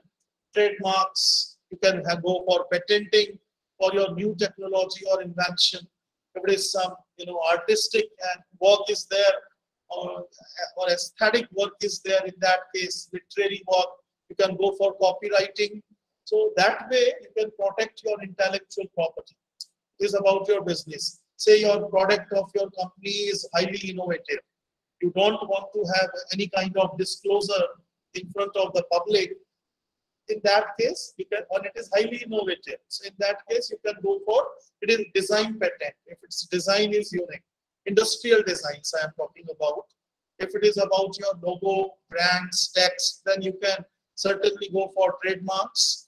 trademarks. You can go for patenting for your new technology or invention. If it is some, you know, artistic and work is there, or, or aesthetic work is there in that case, literary work, you can go for copyrighting. So that way you can protect your intellectual property. It is about your business. Say your product of your company is highly innovative you don't want to have any kind of disclosure in front of the public, in that case, you can, when it is highly innovative, so in that case, you can go for, it is design patent, if its design is unique. Industrial designs I am talking about. If it is about your logo, brands, text, then you can certainly go for trademarks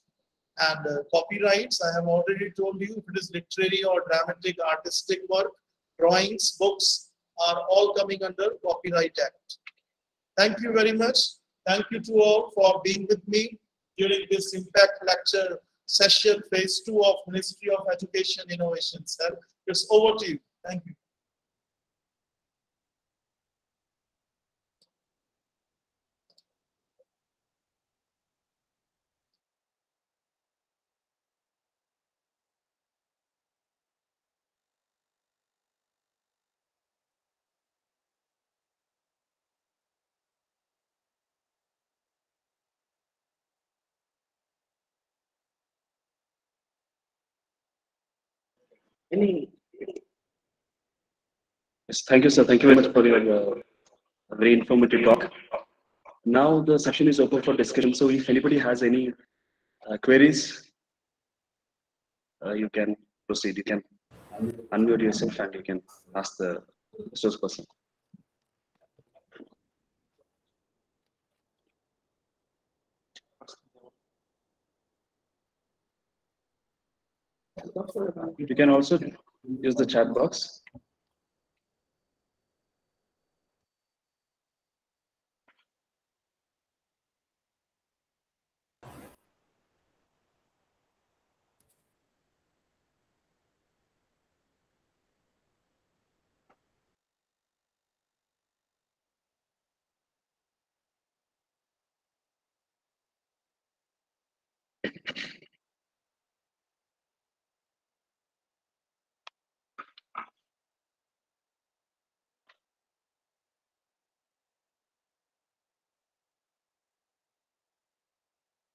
and uh, copyrights. I have already told you if it is literary or dramatic artistic work, drawings, books, are all coming under Copyright Act. Thank you very much. Thank you to all for being with me during this impact lecture session phase two of Ministry of Education Innovation. Sir, it's over to you. Thank you. Any? Yes, thank you, sir. Thank you very much for your uh, very informative talk. Now the session is open for discussion. So if anybody has any uh, queries, uh, you can proceed. You can unmute yourself and you can ask the resource person. You can also use the chat box.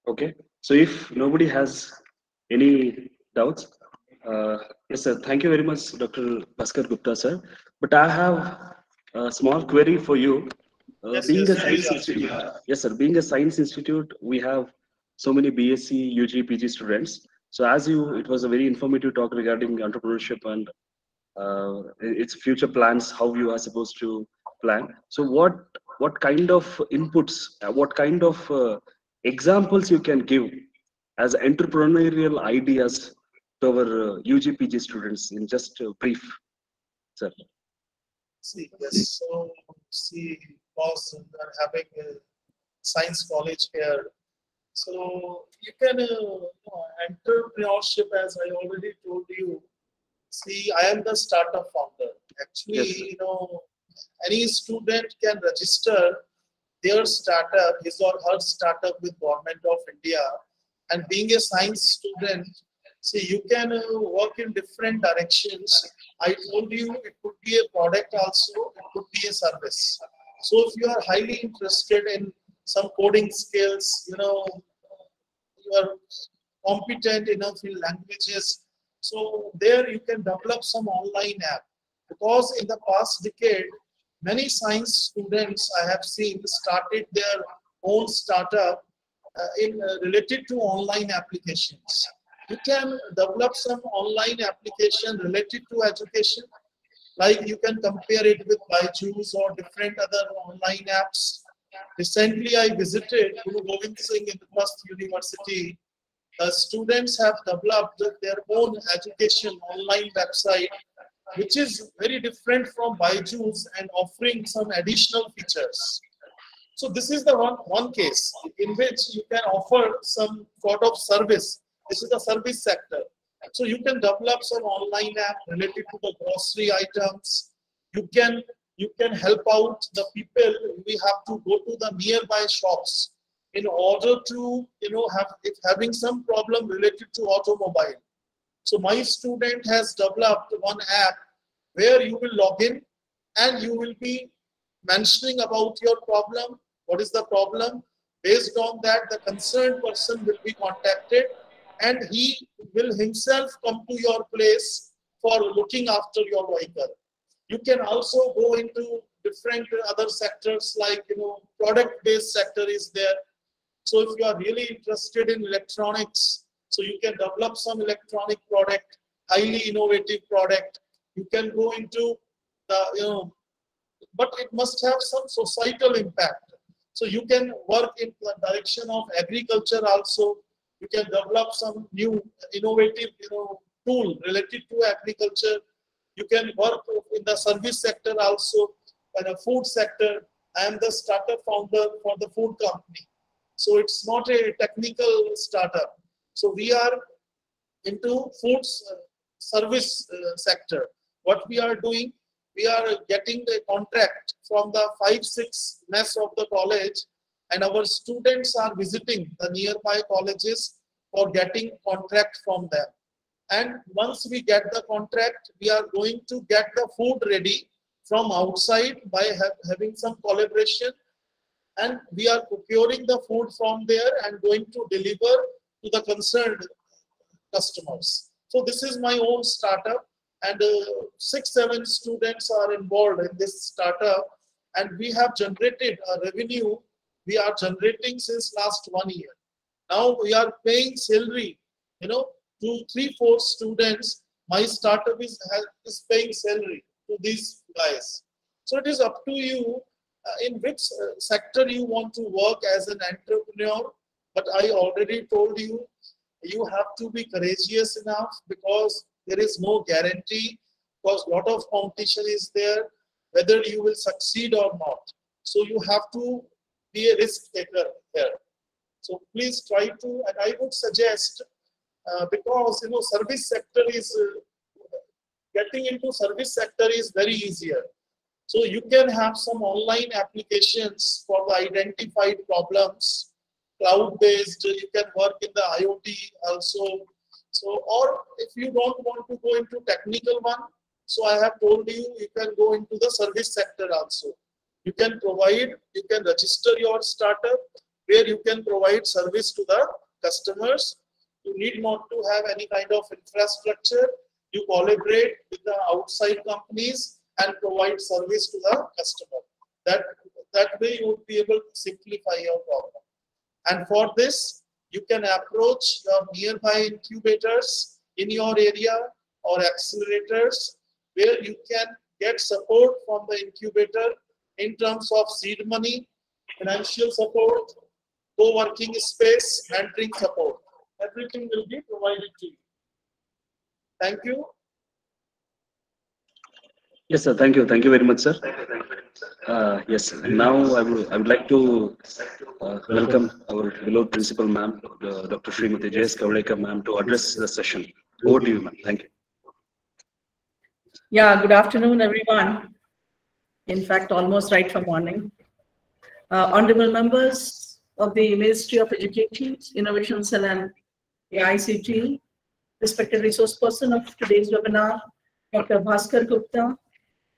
Okay, so if nobody has any doubts, uh, yes, sir. Thank you very much, Dr. Bhaskar Gupta, sir. But I have a small query for you. Uh, Yes, being yes, a science institute, yes, sir. Being a science institute, we have so many BSc, UG, PG students. So as you, it was a very informative talk regarding entrepreneurship and uh, its future plans, how you are supposed to plan. So what what kind of inputs, uh, what kind of uh, examples you can give as entrepreneurial ideas to our uh, UG, PG students in just uh, brief, sir. See, yes, so see, because we are having a science college here. So you can, uh, you know, entrepreneurship, as I already told you, see, I am the startup founder. Actually, Yes, you know, any student can register their startup, his or her startup with government of India. And being a science student, see, you can uh, work in different directions. I told you it could be a product also, it could be a service. So if you are highly interested in some coding skills, you know, you are competent enough in languages, so there you can develop some online app. Because in the past decade, many science students I have seen started their own startup uh, in uh, related to online applications. You can develop some online application related to education like you can compare it with Byju's or different other online apps. Recently, I visited Guru Singh Indraprasth University. The students have developed their own education online website, which is very different from Byju's and offering some additional features. So this is the one, one case in which you can offer some sort of service. This is the service sector. So you can develop some online app related to the grocery items. You can you can help out the people. We have to go to the nearby shops in order to you know have if having some problem related to automobile. So my student has developed one app where you will log in and you will be mentioning about your problem. What is the problem? Based on that, the concerned person will be contacted and he will himself come to your place for looking after your vehicle. You can also go into different other sectors like you know product based sector is there. So if you are really interested in electronics, so you can develop some electronic product, highly innovative product. You can go into the you know, but it must have some societal impact. So you can work in the direction of agriculture also you can develop some new innovative you know tool related to agriculture you can work in the service sector also and a food sector i am the startup founder for the food company so it's not a technical startup so we are into food service uh, sector. What we are doing we are getting the contract from the five six mess of the college and our students are visiting the nearby colleges for getting contract from them. And once we get the contract we are going to get the food ready from outside by ha- having some collaboration. And we are procuring the food from there and going to deliver to the concerned customers so this is my own startup and uh, six seven students are involved in this startup and we have generated a revenue we are generating since last one year. Now we are paying salary, you know, to three, four students. My startup is, is paying salary to these guys. So it is up to you uh, in which uh, sector you want to work as an entrepreneur. But I already told you, you have to be courageous enough because there is no guarantee because lot of competition is there, whether you will succeed or not. So you have to be a risk taker here. So please try to, and I would suggest, uh, because you know, service sector is uh, getting into service sector is very easier. So you can have some online applications for the identified problems, cloud-based. You can work in the IoT also. So, or if you don't want to go into technical one, so I have told you, you can go into the service sector also you can provide, you can register your startup where you can provide service to the customers. You need not to have any kind of infrastructure. You collaborate with the outside companies and provide service to the customer. That, that way you would be able to simplify your problem. And for this, you can approach your nearby incubators in your area or accelerators where you can get support from the incubator in terms of seed money, financial support, co-working space, mentoring support. Everything will be provided to you. Thank you. Yes, sir. Thank you. Thank you very much, sir. Uh, yes. Now I would I would like to uh, welcome our beloved principal, ma'am, uh, Dr. Srimati J.S. Kavlekar, ma'am, to address the session. Over to you, ma'am. Thank you. Yeah, good afternoon, everyone. In fact, almost right from morning. Uh, honorable members of the Ministry of Education, Innovation Cell and AICTE, respected resource person of today's webinar, Dr. Bhaskar Gupta,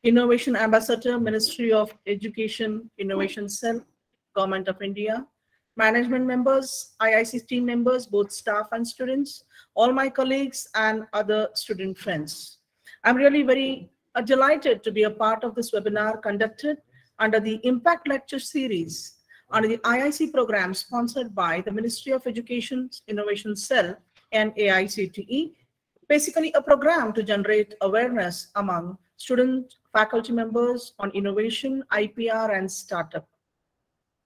Innovation Ambassador, Ministry of Education, Innovation Cell, Government of India, management members, IIC team members, both staff and students, all my colleagues and other student friends. I'm really very uh, delighted to be a part of this webinar conducted under the Impact Lecture Series under the IIC program sponsored by the Ministry of Education, Innovation Cell and AICTE, basically a program to generate awareness among student faculty members on innovation, IPR, and startup.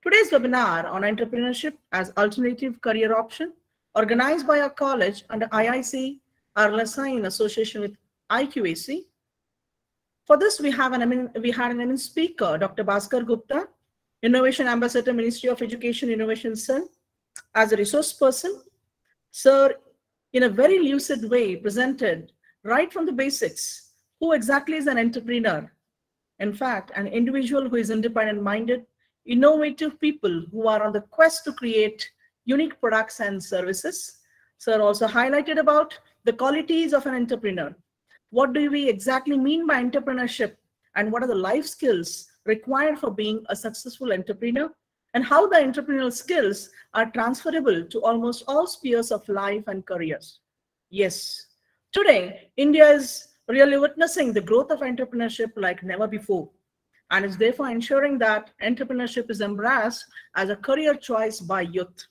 Today's webinar on entrepreneurship as alternative career option, organized by our college under IIC RLSI in association with IQAC. For this, we have an we had an eminent speaker, Dr. Bhaskar Gupta, Innovation Ambassador, Ministry of Education, Innovation Cell, as a resource person. Sir, in a very lucid way, presented right from the basics who exactly is an entrepreneur. In fact, an individual who is independent-minded, innovative people who are on the quest to create unique products and services. Sir also highlighted about the qualities of an entrepreneur, what do we exactly mean by entrepreneurship and what are the life skills required for being a successful entrepreneur and how the entrepreneurial skills are transferable to almost all spheres of life and careers. Yes, today, India is really witnessing the growth of entrepreneurship like never before and is therefore ensuring that entrepreneurship is embraced as a career choice by youth.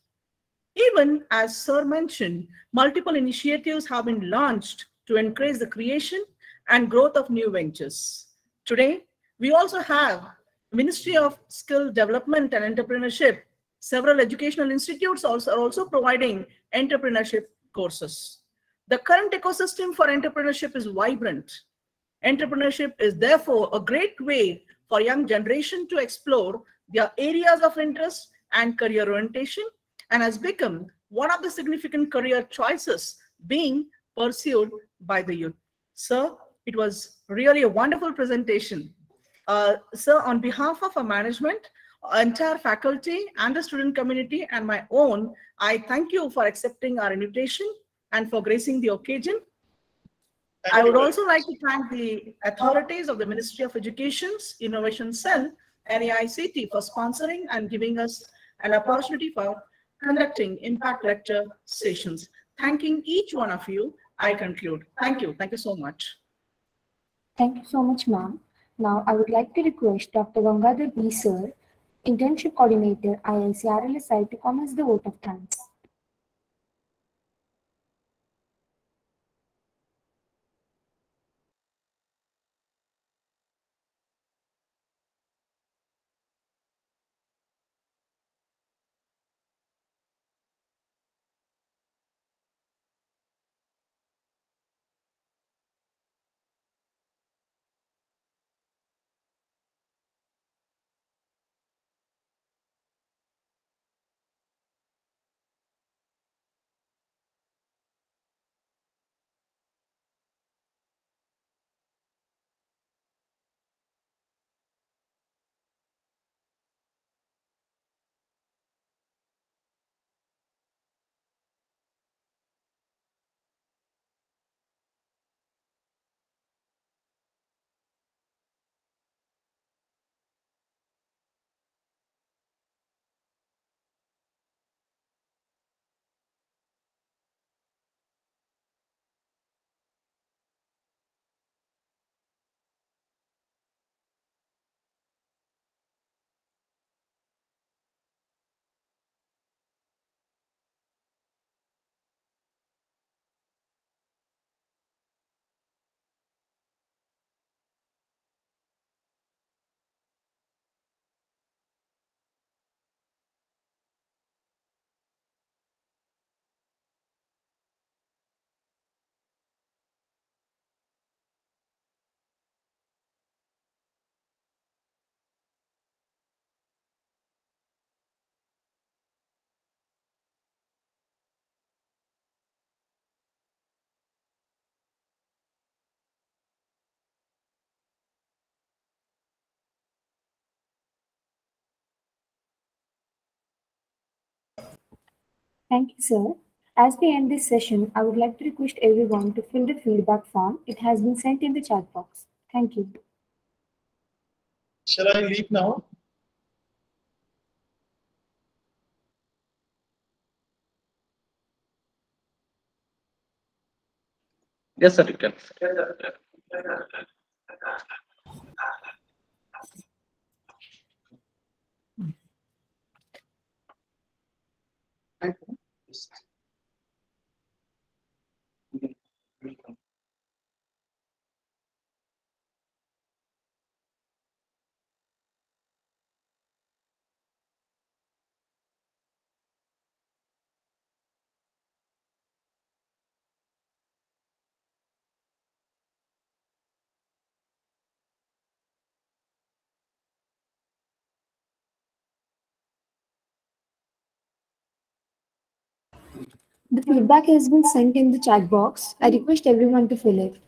Even as Sir mentioned, multiple initiatives have been launched to encourage the creation and growth of new ventures. Today, we also have Ministry of Skill Development and Entrepreneurship. Several educational institutes also are also providing entrepreneurship courses. The current ecosystem for entrepreneurship is vibrant. Entrepreneurship is therefore a great way for young generation to explore their areas of interest and career orientation and has become one of the significant career choices being pursued by the youth. Sir, it was really a wonderful presentation. Uh, sir, on behalf of our management, entire faculty and the student community and my own, I thank you for accepting our invitation and for gracing the occasion. Thank I would also like to thank the authorities of the Ministry of Education's Innovation Cell and AICTE for sponsoring and giving us an opportunity for conducting impact lecture sessions. Thanking each one of you I conclude. Thank you. Thank you so much. Thank you so much, ma'am. Now, I would like to request Dr. Gangadhar B. Sir, Internship Coordinator, IIC RLSI, to commence the vote of thanks. Thank you, sir. As we end this session, I would like to request everyone to fill the feedback form. It has been sent in the chat box. Thank you. Shall I leave now? Yes, sir, you can. The feedback has been sent in the chat box. I request everyone to fill it.